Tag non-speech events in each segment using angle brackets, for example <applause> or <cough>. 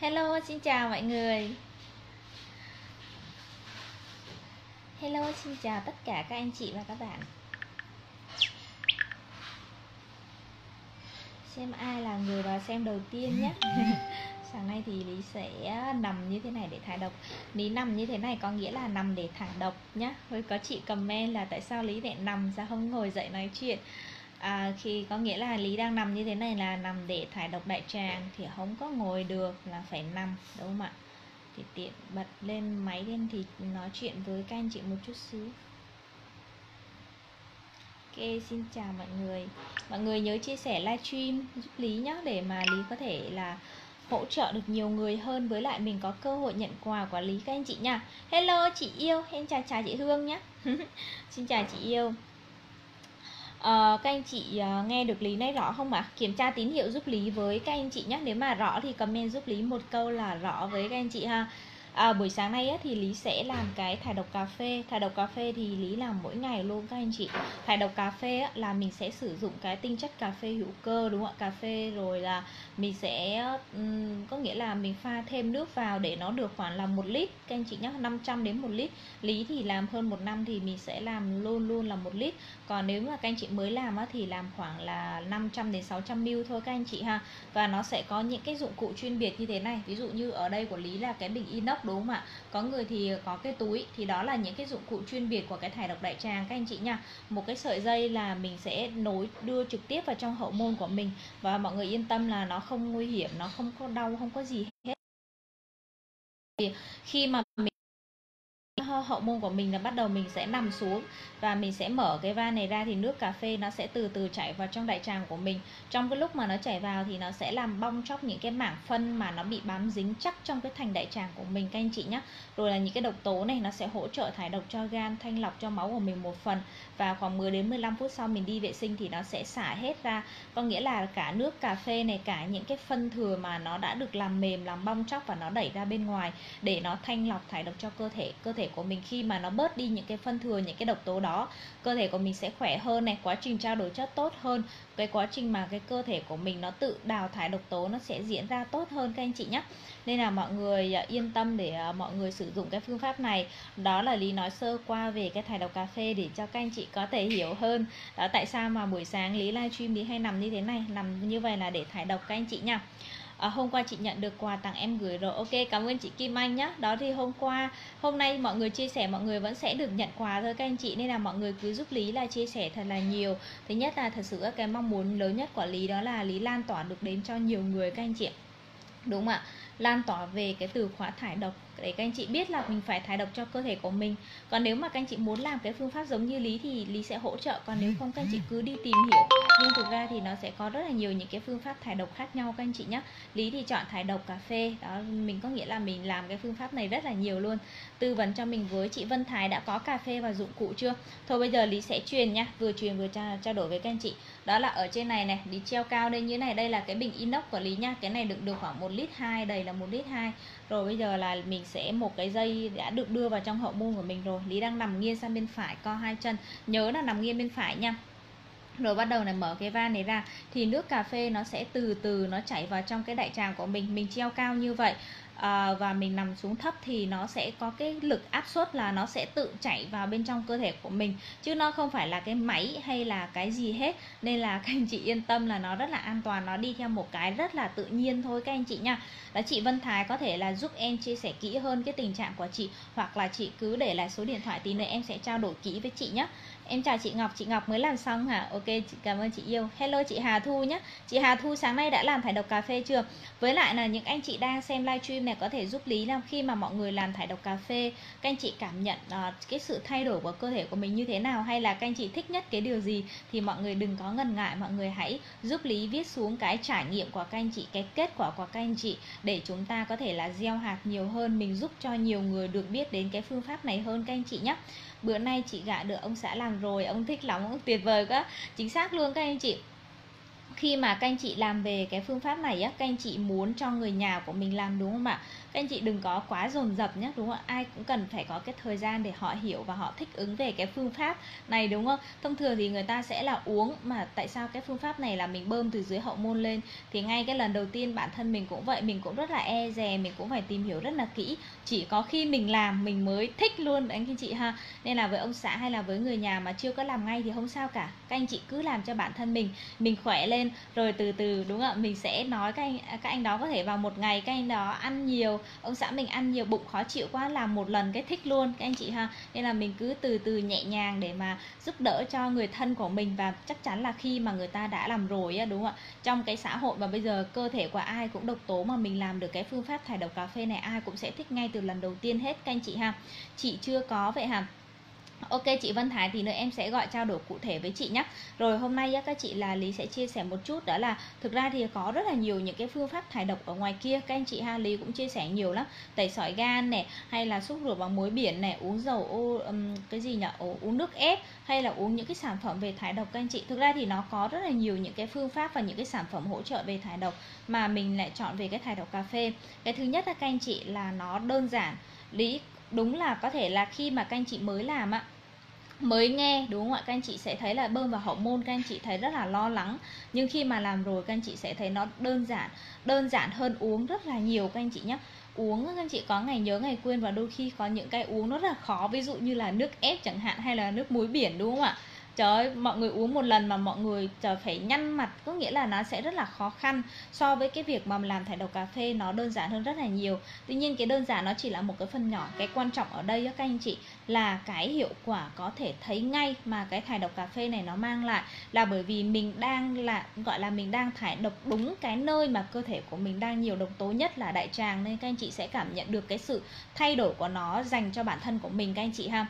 Hello, xin chào mọi người. Hello, xin chào tất cả các anh chị và các bạn. Xem ai là người vào xem đầu tiên nhé. <laughs> Sáng nay thì Lý sẽ nằm như thế này để thải độc. Lý nằm như thế này có nghĩa là nằm để thải độc nhé Với có chị comment là tại sao Lý lại nằm ra không ngồi dậy nói chuyện à, khi có nghĩa là lý đang nằm như thế này là nằm để thải độc đại tràng thì không có ngồi được là phải nằm đúng không ạ? Thì tiện bật lên máy lên thì nói chuyện với các anh chị một chút xíu. Ok, xin chào mọi người. Mọi người nhớ chia sẻ livestream giúp Lý nhé Để mà Lý có thể là hỗ trợ được nhiều người hơn. Với lại mình có cơ hội nhận quà của Lý các anh chị nha. Hello chị yêu, em chào chào chị Hương nhé <laughs> Xin chào chị yêu. Uh, các anh chị uh, nghe được Lý này rõ không ạ? À? Kiểm tra tín hiệu giúp Lý với các anh chị nhé Nếu mà rõ thì comment giúp Lý một câu là rõ với các anh chị ha à, buổi sáng nay á, thì lý sẽ làm cái thải độc cà phê. Thải độc cà phê thì lý làm mỗi ngày luôn các anh chị. Thải độc cà phê á, là mình sẽ sử dụng cái tinh chất cà phê hữu cơ đúng không ạ? Cà phê rồi là mình sẽ um, có nghĩa là mình pha thêm nước vào để nó được khoảng là một lít các anh chị nhé 500 đến một lít. Lý thì làm hơn một năm thì mình sẽ làm luôn luôn là một lít. Còn nếu mà các anh chị mới làm á, thì làm khoảng là 500 đến 600 ml thôi các anh chị ha. Và nó sẽ có những cái dụng cụ chuyên biệt như thế này. Ví dụ như ở đây của lý là cái bình inox đúng không ạ? Có người thì có cái túi, thì đó là những cái dụng cụ chuyên biệt của cái thải độc đại tràng, các anh chị nha. Một cái sợi dây là mình sẽ nối, đưa trực tiếp vào trong hậu môn của mình. Và mọi người yên tâm là nó không nguy hiểm, nó không có đau, không có gì hết. Khi mà mình hậu môn của mình là bắt đầu mình sẽ nằm xuống và mình sẽ mở cái van này ra thì nước cà phê nó sẽ từ từ chảy vào trong đại tràng của mình. Trong cái lúc mà nó chảy vào thì nó sẽ làm bong chóc những cái mảng phân mà nó bị bám dính chắc trong cái thành đại tràng của mình, các anh chị nhé rồi là những cái độc tố này nó sẽ hỗ trợ thải độc cho gan, thanh lọc cho máu của mình một phần. Và khoảng 10 đến 15 phút sau mình đi vệ sinh thì nó sẽ xả hết ra. Có nghĩa là cả nước cà phê này, cả những cái phân thừa mà nó đã được làm mềm, làm bong chóc và nó đẩy ra bên ngoài để nó thanh lọc, thải độc cho cơ thể cơ thể của của mình khi mà nó bớt đi những cái phân thừa, những cái độc tố đó. Cơ thể của mình sẽ khỏe hơn này, quá trình trao đổi chất tốt hơn. Cái quá trình mà cái cơ thể của mình nó tự đào thải độc tố nó sẽ diễn ra tốt hơn, các anh chị nhé nên là mọi người à, yên tâm để à, mọi người sử dụng cái phương pháp này. Đó là lý nói sơ qua về cái thải độc cà phê để cho các anh chị có thể hiểu hơn. Đó, tại sao mà buổi sáng lý livestream lý hay nằm như thế này? Nằm như vậy là để thải độc, các anh chị nha à, hôm qua chị nhận được quà tặng em gửi rồi. Ok cảm ơn chị Kim Anh nhé đó thì hôm qua hôm nay mọi người chia sẻ mọi người vẫn sẽ được nhận quà thôi các anh chị. Nên là mọi người cứ giúp Lý là chia sẻ thật là nhiều. Thứ nhất là thật sự cái mong muốn lớn nhất của Lý đó là Lý lan tỏa được đến cho nhiều người các anh chị đúng không ạ? Lan tỏa về cái từ khóa thải độc để các anh chị biết là mình phải thải độc cho cơ thể của mình. Còn nếu mà các anh chị muốn làm cái phương pháp giống như lý thì lý sẽ hỗ trợ. Còn nếu không, các anh chị cứ đi tìm hiểu. Nhưng thực ra thì nó sẽ có rất là nhiều những cái phương pháp thải độc khác nhau, các anh chị nhé lý thì chọn thải độc cà phê. Đó, mình có nghĩa là mình làm cái phương pháp này rất là nhiều luôn. Tư vấn cho mình với chị Vân Thái đã có cà phê và dụng cụ chưa? Thôi bây giờ lý sẽ truyền nha vừa truyền vừa tra, trao đổi với các anh chị. Đó là ở trên này này, lý treo cao lên như này. Đây là cái bình inox của lý nha cái này đựng được khoảng một lít hai, đầy là một lít hai rồi bây giờ là mình sẽ một cái dây đã được đưa vào trong hậu môn của mình rồi. Lý đang nằm nghiêng sang bên phải, co hai chân. Nhớ là nằm nghiêng bên phải nha. Rồi bắt đầu này mở cái van này ra. Thì nước cà phê nó sẽ từ từ nó chảy vào trong cái đại tràng của mình. Mình treo cao như vậy à, và mình nằm xuống thấp thì nó sẽ có cái lực áp suất là nó sẽ tự chảy vào bên trong cơ thể của mình chứ nó không phải là cái máy hay là cái gì hết. Nên là <laughs> các anh chị yên tâm là nó rất là an toàn nó đi theo một cái rất là tự nhiên thôi các anh chị nha. Đó chị Vân Thái có thể là giúp em chia sẻ kỹ hơn cái tình trạng của chị hoặc là chị cứ để lại số điện thoại tí nữa em sẽ trao đổi kỹ với chị nhé Em chào chị Ngọc, chị Ngọc mới làm xong hả? Ok, chị cảm ơn chị yêu. Hello chị Hà Thu nhé. Chị Hà Thu sáng nay đã làm thải độc cà phê chưa? Với lại là những anh chị đang xem livestream này có thể giúp Lý làm khi mà mọi người làm thải độc cà phê, các anh chị cảm nhận uh, cái sự thay đổi của cơ thể của mình như thế nào hay là các anh chị thích nhất cái điều gì thì mọi người đừng có ngần ngại, mọi người hãy giúp Lý viết xuống cái trải nghiệm của các anh chị, cái kết quả của các anh chị để chúng ta có thể là gieo hạt nhiều hơn, mình giúp cho nhiều người được biết đến cái phương pháp này hơn các anh chị nhé bữa nay chị gả được ông xã làm rồi, ông thích lắm, ông tuyệt vời quá. Chính xác luôn các anh chị khi mà các anh chị làm về cái phương pháp này á, các anh chị muốn cho người nhà của mình làm đúng không ạ? Các anh chị đừng có quá dồn dập nhé, đúng không ai cũng cần phải có cái thời gian để họ hiểu và họ thích ứng về cái phương pháp này, đúng không? Thông thường thì người ta sẽ là uống, mà tại sao cái phương pháp này là mình bơm từ dưới hậu môn lên? Thì ngay cái lần đầu tiên bản thân mình cũng vậy, mình cũng rất là e dè, mình cũng phải tìm hiểu rất là kỹ. Chỉ có khi mình làm, mình mới thích luôn, anh chị ha. Nên là với ông xã hay là với người nhà mà chưa có làm ngay thì không sao cả. Các anh chị cứ làm cho bản thân mình mình khỏe lên rồi từ từ, đúng không ạ? Mình sẽ nói các anh các anh đó có thể vào một ngày các anh đó ăn nhiều, ông xã mình ăn nhiều, bụng khó chịu quá làm một lần cái thích luôn, các anh chị ha. Nên là mình cứ từ từ nhẹ nhàng để mà giúp đỡ cho người thân của mình và chắc chắn là khi mà người ta đã làm rồi đúng không ạ? Trong cái xã hội mà bây giờ cơ thể của ai cũng độc tố mà mình làm được cái phương pháp thải độc cà phê này, ai cũng sẽ thích ngay từ lần đầu tiên hết, các anh chị ha. Chị chưa có vậy hả? Ok chị Vân Thái thì nữa em sẽ gọi trao đổi cụ thể với chị nhé Rồi hôm nay các chị là Lý sẽ chia sẻ một chút đó là Thực ra thì có rất là nhiều những cái phương pháp thải độc ở ngoài kia. Các anh chị ha Lý cũng chia sẻ nhiều lắm. Tẩy sỏi gan này hay là xúc rửa bằng muối biển này Uống dầu ô, um, cái gì nhỉ? Uống nước ép hay là uống những cái sản phẩm về thải độc các anh chị. Thực ra thì nó có rất là nhiều những cái phương pháp và những cái sản phẩm hỗ trợ về thải độc Mà mình lại chọn về cái thải độc cà phê. Cái thứ nhất là các anh chị là nó đơn giản. Lý đúng là có thể là khi mà các anh chị mới làm ạ mới nghe, đúng không ạ? Các anh chị sẽ thấy là bơm vào hậu môn, các anh chị thấy rất là lo lắng. Nhưng khi mà làm rồi, các anh chị sẽ thấy nó đơn giản đơn giản hơn uống rất là nhiều, các anh chị nhé uống các anh chị có ngày nhớ ngày quên và đôi khi có những cái uống nó rất là khó. Ví dụ như là nước ép chẳng hạn, hay là nước muối biển, đúng không ạ? Trời ơi, mọi người uống một lần mà mọi người, trời, phải nhăn mặt. Có nghĩa là nó sẽ rất là khó khăn so với cái việc mà làm thải độc cà phê, nó đơn giản hơn rất là nhiều. Tuy nhiên, cái đơn giản nó chỉ là một cái phần nhỏ. Cái quan trọng ở đây các anh chị, là cái hiệu quả có thể thấy ngay mà cái thải độc cà phê này nó mang lại. Là bởi vì mình đang là, gọi là mình đang thải độc đúng cái nơi mà cơ thể của mình đang nhiều độc tố, nhất là đại tràng, nên các anh chị sẽ cảm nhận được cái sự thay đổi của nó dành cho bản thân của mình, các anh chị ha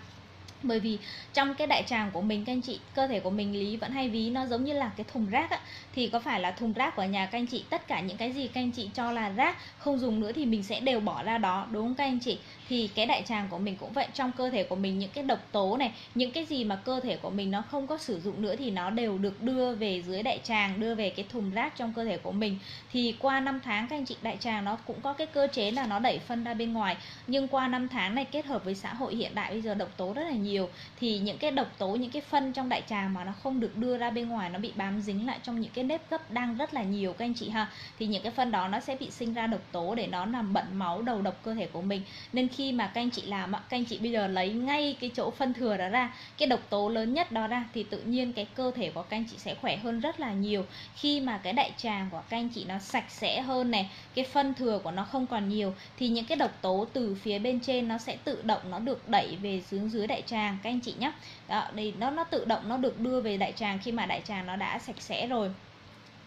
bởi vì trong cái đại tràng của mình, các anh chị, cơ thể của mình, lý vẫn hay ví nó giống như là cái thùng rác á. Thì có phải là thùng rác của nhà các anh chị, tất cả những cái gì các anh chị cho là rác, không dùng nữa thì mình sẽ đều bỏ ra đó, đúng không các anh chị? Thì cái đại tràng của mình cũng vậy, trong cơ thể của mình những cái độc tố này, những cái gì mà cơ thể của mình nó không có sử dụng nữa thì nó đều được đưa về dưới đại tràng, đưa về cái thùng rác trong cơ thể của mình. Thì qua năm tháng các anh chị, đại tràng nó cũng có cái cơ chế là nó đẩy phân ra bên ngoài. Nhưng qua năm tháng này kết hợp với xã hội hiện đại, bây giờ độc tố rất là nhiều. Thì những cái độc tố, những cái phân trong đại tràng mà nó không được đưa ra bên ngoài, nó bị bám dính lại trong những cái nếp gấp đang rất là nhiều các anh chị ha. Thì những cái phân đó nó sẽ bị sinh ra độc tố để nó làm bận máu đầu độc cơ thể của mình. Nên khi mà các anh chị làm các anh chị bây giờ lấy ngay cái chỗ phân thừa đó ra, cái độc tố lớn nhất đó ra, thì tự nhiên cái cơ thể của các anh chị sẽ khỏe hơn rất là nhiều. Khi mà cái đại tràng của các anh chị nó sạch sẽ hơn này, cái phân thừa của nó không còn nhiều, thì những cái độc tố từ phía bên trên nó sẽ tự động nó được đẩy về xuống dưới đại tràng, các anh chị nhé đó, thì nó nó tự động nó được đưa về đại tràng khi mà đại tràng nó đã sạch sẽ rồi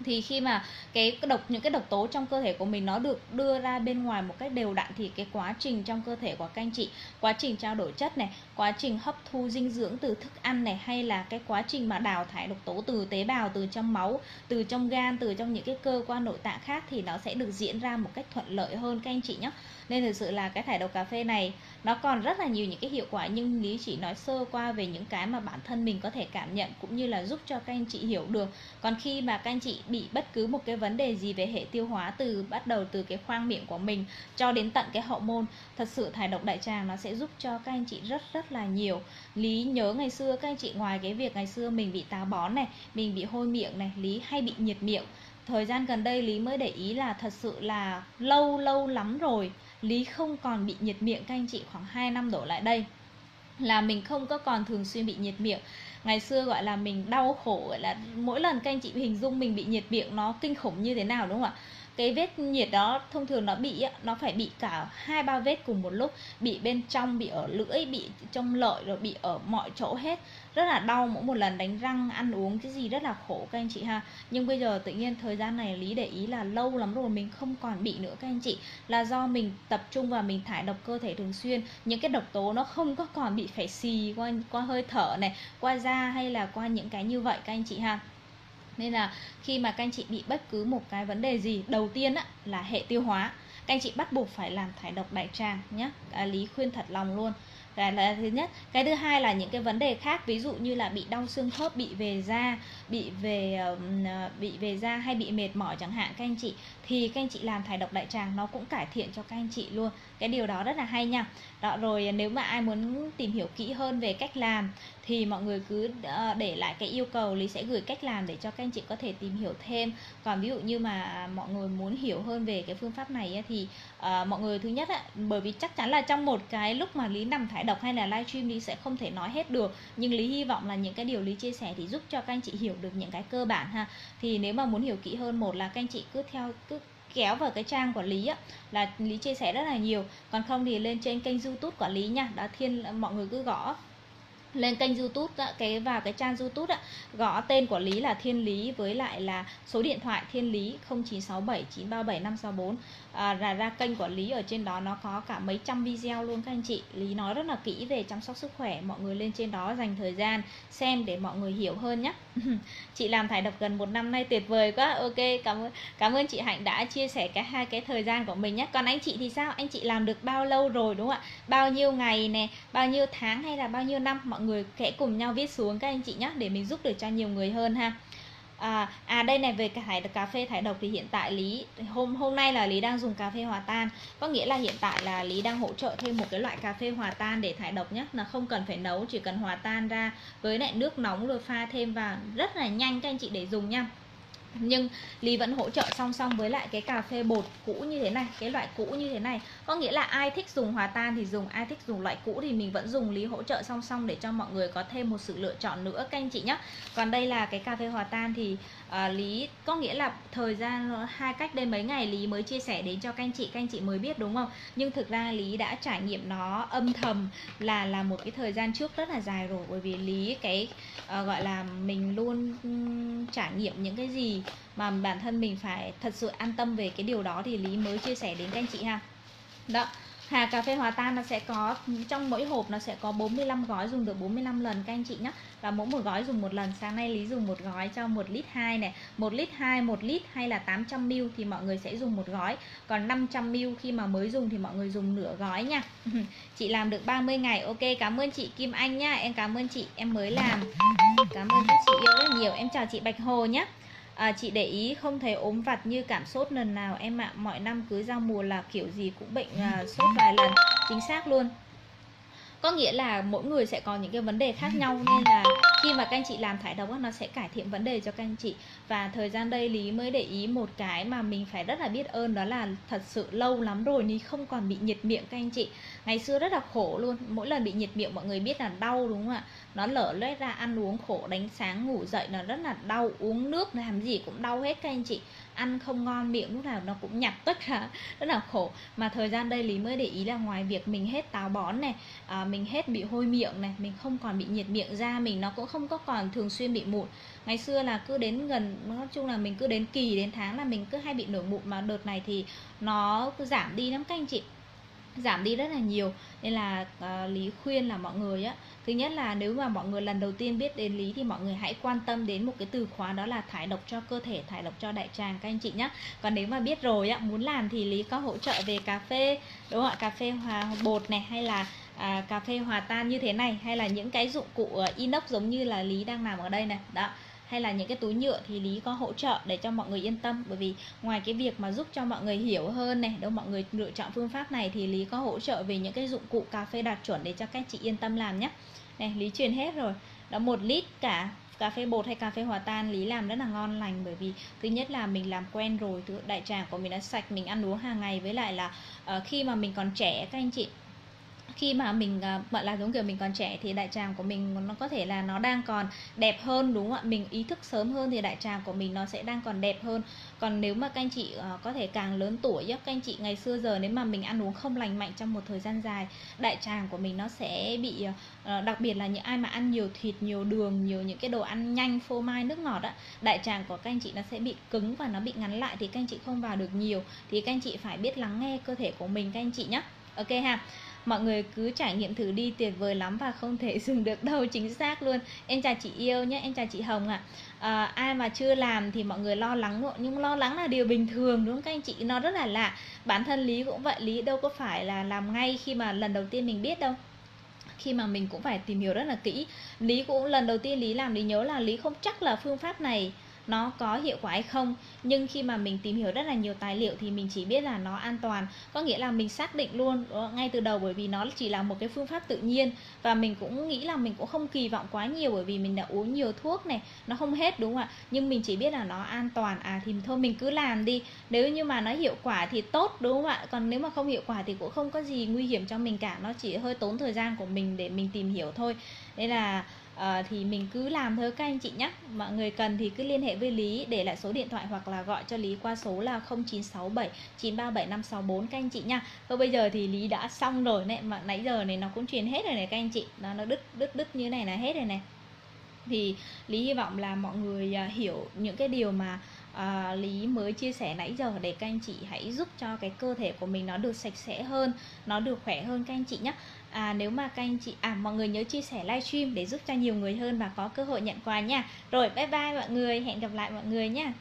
thì khi mà cái độc, những cái độc tố trong cơ thể của mình nó được đưa ra bên ngoài một cách đều đặn thì cái quá trình trong cơ thể của các anh chị, quá trình trao đổi chất này, quá trình hấp thu dinh dưỡng từ thức ăn này, hay là cái quá trình mà đào thải độc tố từ tế bào, từ trong máu, từ trong gan, từ trong những cái cơ quan nội tạng khác thì nó sẽ được diễn ra một cách thuận lợi hơn các anh chị nhé. Nên thực sự là cái thải độc cà phê này, nó còn rất là nhiều những cái hiệu quả, nhưng lý chỉ nói sơ qua về những cái mà bản thân mình có thể cảm nhận cũng như là giúp cho các anh chị hiểu được. Còn khi mà các anh chị bị bất cứ một cái vấn đề gì về hệ tiêu hóa từ, bắt đầu từ cái khoang miệng của mình cho đến tận cái hậu môn. Thật sự thải độc đại tràng nó sẽ giúp cho các anh chị rất rất là nhiều. Lý nhớ ngày xưa, các anh chị ngoài cái việc ngày xưa mình bị táo bón này, mình bị hôi miệng này, lý hay bị nhiệt miệng. Thời gian gần đây lý mới để ý là thật sự là lâu lâu lắm rồi lý không còn bị nhiệt miệng các anh chị khoảng 2 năm đổ lại đây là mình không có còn thường xuyên bị nhiệt miệng. Ngày xưa gọi là mình đau khổ, gọi là mỗi lần các anh chị hình dung mình bị nhiệt miệng nó kinh khủng như thế nào, đúng không ạ? Cái vết nhiệt đó thông thường nó bị nó phải bị cả hai, ba vết cùng một lúc, bị bên trong, bị ở lưỡi, bị trong lợi rồi bị ở mọi chỗ hết. Rất là đau, mỗi một lần đánh răng, ăn uống cái gì rất là khổ các anh chị ha. Nhưng bây giờ tự nhiên thời gian này lý để ý là lâu lắm rồi mình không còn bị nữa các anh chị. Là do mình tập trung và mình thải độc cơ thể thường xuyên. Những cái độc tố nó không có còn bị phải xì qua qua hơi thở này, qua da hay là qua những cái như vậy các anh chị ha nên là khi mà các anh chị bị bất cứ một cái vấn đề gì đầu tiên á, là hệ tiêu hóa. Các anh chị bắt buộc phải làm thải độc đại tràng nhé à, lý khuyên thật lòng luôn. Là, là thứ nhất. Cái thứ hai là những cái vấn đề khác ví dụ như là bị đau xương khớp bị về da bị về à, bị về da hay bị mệt mỏi chẳng hạn các anh chị thì các anh chị làm thải độc đại tràng nó cũng cải thiện cho các anh chị luôn. Cái điều đó rất là hay nha. Đó rồi nếu mà ai muốn tìm hiểu kỹ hơn về cách làm thì mọi người cứ ờ, để lại cái yêu cầu lý sẽ gửi cách làm để cho các anh chị có thể tìm hiểu thêm. Còn ví dụ như mà mọi người muốn hiểu hơn về cái phương pháp này thì uh, mọi người thứ nhất á, bởi vì chắc chắn là trong một cái lúc mà lý nằm thải độc hay là livestream lý sẽ không thể nói hết được. Nhưng lý hy vọng là những cái điều lý chia sẻ thì giúp cho các anh chị hiểu được những cái cơ bản ha. Thì nếu mà muốn hiểu kỹ hơn một là các anh chị cứ theo cứ kéo vào cái trang của lý á là lý chia sẻ rất là nhiều. Còn không thì lên trên kênh youtube của lý nha đã thiên mọi người cứ gõ lên kênh youtube đó, cái vào cái trang youtube đó, gõ tên của lý là thiên lý với lại là số điện thoại thiên lý 0967 937 564 à, ra ra kênh của lý ở trên đó nó có cả mấy trăm video luôn các anh chị. Lý nói rất là kỹ về chăm sóc sức khỏe mọi người lên trên đó dành thời gian xem để mọi người hiểu hơn nhé <laughs> chị làm thải độc gần một năm nay tuyệt vời quá. Ok cảm ơn cảm ơn chị hạnh đã chia sẻ cái hai cái thời gian của mình nhé còn anh chị thì sao? Anh chị làm được bao lâu rồi đúng không ạ? Bao nhiêu ngày nè bao nhiêu tháng hay là bao nhiêu năm? Mọi người sẽ cùng nhau viết xuống các anh chị nhé để mình giúp được cho nhiều người hơn ha à, à đây này về thải cà phê thải độc thì hiện tại lý hôm hôm nay là lý đang dùng cà phê hòa tan. Có nghĩa là hiện tại là lý đang hỗ trợ thêm một cái loại cà phê hòa tan để thải độc nhé là không cần phải nấu chỉ cần hòa tan ra với lại nước nóng rồi pha thêm vào. Rất là nhanh các anh chị để dùng nha nhưng Lý vẫn hỗ trợ song song với lại cái cà phê bột cũ như thế này cái loại cũ như thế này. Có nghĩa là ai thích dùng hòa tan thì dùng ai thích dùng loại cũ thì mình vẫn dùng. Lý hỗ trợ song song để cho mọi người có thêm một sự lựa chọn nữa các anh chị nhé còn đây là cái cà phê hòa tan thì uh, Lý có nghĩa là thời gian hai cách đây mấy ngày Lý mới chia sẻ đến cho các anh chị các anh chị mới biết đúng không? Nhưng thực ra Lý đã trải nghiệm nó âm thầm là là một cái thời gian trước rất là dài rồi. Bởi vì Lý cái uh, gọi là mình luôn um, trải nghiệm những cái gì mà bản thân mình phải thật sự an tâm về cái điều đó thì lý mới chia sẻ đến các anh chị ha. Đó, Hà cà phê hòa tan nó sẽ có, trong mỗi hộp nó sẽ có 45 gói dùng được 45 lần các anh chị nhé và mỗi một gói dùng một lần, sáng nay lý dùng một gói cho một lít 2 này, một lít 2 một lít hay là 800 ml thì mọi người sẽ dùng một gói. Còn 500 ml khi mà mới dùng thì mọi người dùng nửa gói nha. <laughs> Chị làm được 30 ngày, ok, cảm ơn chị Kim Anh nhá. Em cảm ơn chị, em mới làm. Cảm ơn các chị yêu rất nhiều. Em chào chị Bạch Hồ nhé à, chị để ý không thấy ốm vặt như cảm sốt lần nào em ạ à. mọi năm cứ giao mùa là kiểu gì cũng bệnh à, sốt vài lần chính xác luôn có nghĩa là mỗi người sẽ có những cái vấn đề khác nhau nên là khi mà các anh chị làm thải độc nó sẽ cải thiện vấn đề cho các anh chị. Và thời gian đây lý mới để ý một cái mà mình phải rất là biết ơn, đó là thật sự lâu lắm rồi lý không còn bị nhiệt miệng các anh chị. Ngày xưa rất là khổ luôn, mỗi lần bị nhiệt miệng mọi người biết là đau đúng không ạ? Nó lở loét ra ăn uống khổ, đánh sáng, ngủ dậy là rất là đau, uống nước, làm gì cũng đau hết các anh chị ăn không ngon miệng lúc nào nó cũng nhặt tất cả rất là khổ. Mà thời gian đây lý mới để ý là ngoài việc mình hết táo bón này à, mình hết bị hôi miệng này mình không còn bị nhiệt miệng da mình nó cũng không có còn thường xuyên bị mụn. Ngày xưa là cứ đến gần nói chung là mình cứ đến kỳ đến tháng là mình cứ hay bị nổi mụn mà đợt này thì nó cứ giảm đi lắm các anh chị. Giảm đi rất là nhiều. Nên là uh, lý khuyên là mọi người á thứ nhất là nếu mà mọi người lần đầu tiên biết đến lý thì mọi người hãy quan tâm đến một cái từ khóa đó là thải độc cho cơ thể thải độc cho đại tràng các anh chị nhé còn nếu mà biết rồi á muốn làm thì lý có hỗ trợ về cà phê đúng không ạ? Cà phê hòa bột này hay là à, cà phê hòa tan như thế này hay là những cái dụng cụ ờ, inox giống như là lý đang làm ở đây này. Đó hay là những cái túi nhựa thì lý có hỗ trợ để cho mọi người yên tâm? Bởi vì ngoài cái việc mà giúp cho mọi người hiểu hơn này đâu mọi người lựa chọn phương pháp này thì lý có hỗ trợ về những cái dụng cụ cà phê đạt chuẩn để cho các chị yên tâm làm nhé. Này lý truyền hết rồi. Đó một lít cả cà phê bột hay cà phê hòa tan lý làm rất là ngon lành bởi vì thứ nhất là mình làm quen rồi thứ đại tràng của mình đã sạch mình ăn uống hàng ngày với lại là uh, khi mà mình còn trẻ các anh chị khi mà mình ờ, gọi là, giống kiểu mình còn trẻ thì đại tràng của mình nó có thể là nó đang còn đẹp hơn, đúng không ạ? Mình ý thức sớm hơn thì đại tràng của mình nó sẽ đang còn đẹp hơn. Còn nếu mà các anh chị ờ, có thể càng lớn tuổi các anh chị ngày xưa giờ nếu mà mình ăn uống không lành mạnh trong một thời gian dài, đại tràng của mình nó sẽ bị ờ, đặc biệt là những ai mà ăn nhiều thịt, nhiều đường, nhiều những cái đồ ăn nhanh, phô mai, nước ngọt á, đại tràng của các anh chị nó sẽ bị cứng và nó bị ngắn lại thì các anh chị không vào được nhiều. Thì các anh chị phải biết lắng nghe cơ thể của mình, các anh chị nhé ok ha mọi người cứ trải nghiệm thử đi tuyệt vời lắm và không thể <laughs> dừng được đâu chính xác luôn. Em chào chị yêu nhé em chào chị hồng ạ. À. à, ai mà chưa làm thì mọi người lo lắng rồi nhưng lo lắng là điều bình thường đúng không các anh chị? Nó rất là lạ. Bản thân lý cũng vậy lý đâu có phải là làm ngay khi mà lần đầu tiên mình biết đâu. Khi mà mình cũng phải tìm hiểu rất là kỹ. Lý cũng lần đầu tiên lý làm lý nhớ là lý không chắc là phương pháp này nó có hiệu quả hay không. Nhưng khi mà mình tìm hiểu rất là nhiều tài liệu thì mình chỉ biết là nó an toàn. Có nghĩa là mình xác định luôn ngay từ đầu bởi vì nó chỉ là một cái phương pháp tự nhiên. Và mình cũng nghĩ là mình cũng không kỳ vọng quá nhiều bởi vì mình đã uống nhiều thuốc này, nó không hết, đúng không ạ? Nhưng mình chỉ biết là nó an toàn. À thì thôi mình cứ làm đi. Nếu như mà nó hiệu quả thì tốt, đúng không ạ? Còn nếu mà không hiệu quả thì cũng không có gì nguy hiểm cho mình cả. Nó chỉ hơi tốn thời gian của mình để mình tìm hiểu thôi. Nên là à, thì mình cứ làm thôi các anh chị nhé mọi người cần thì cứ liên hệ với Lý để lại số điện thoại hoặc là gọi cho Lý qua số là 0967 937 564 các anh chị nha Và bây giờ thì Lý đã xong rồi này mà nãy giờ này nó cũng truyền hết rồi này các anh chị. Nó nó đứt đứt đứt như này là hết rồi này. Thì Lý hy vọng là mọi người à, hiểu những cái điều mà à, Lý mới chia sẻ nãy giờ để các anh chị hãy giúp cho cái cơ thể của mình nó được sạch sẽ hơn nó được khỏe hơn các anh chị nhé à, nếu mà các anh chị à mọi người nhớ chia sẻ livestream để giúp cho nhiều người hơn và có cơ hội nhận quà nha. Rồi bye bye mọi người hẹn gặp lại mọi người nha.